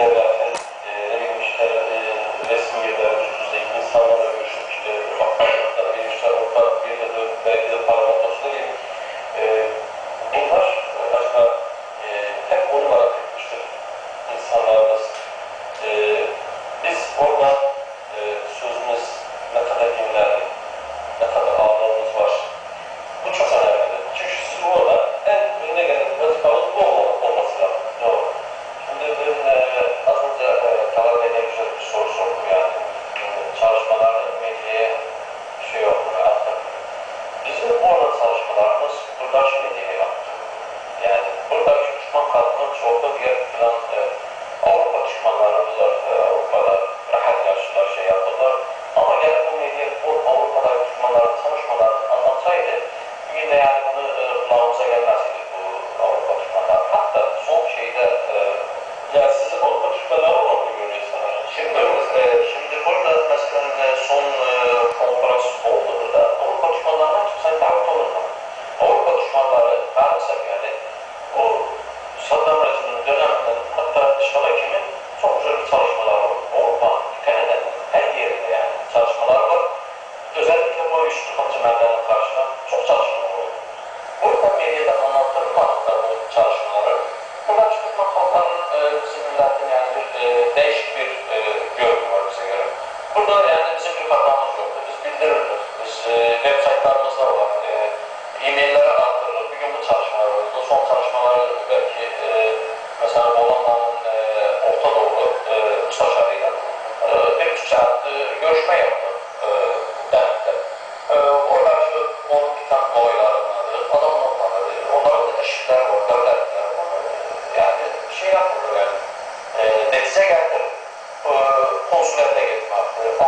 devletin e, ne bileyim işte e, yerler, üst düzey insanlarla görüşüp işte bakanlıklara bir işte Avrupa Birliği belki de parlamentosunda gibi e, bunlar e, başka e, hep onu merak etmiştir insanlarımız. Burada yaptı. Yani buradaki düşman kalkının çoğu da diğer filan e, Düşmanları maalesef yani bu Saddam rejiminin döneminden hatta Şala kimin çok güzel bir çalışmalar var. Avrupa'nın, Kanada'nın her yerinde yani çalışmalar var. Özellikle bu üç tıkıntı merdivenin karşısında çok çalışmalar oldu. Burada medyada anlattırmadılar bu çalışmaları. Bunlar çıkma halkların e, bizim milletin yani bir e, değişik bir e, görünüm var bize göre. Burada yani bizim bir hatamız yoktu. Biz bildirirdik. Biz e, web saytlarımızda var. Son çalışmaları belki e, mesela Hollanda'nın e, Orta Doğu e, müsteşarıyla e, bir buçuk görüşme yaptı e, denetler. E, oradaki onun bir tane olaylarını, adam olmaları, onların da eşitler var, devletler var. Yani şey yapıldı yani. E, netice geldi. E, konsulete gitmek. E,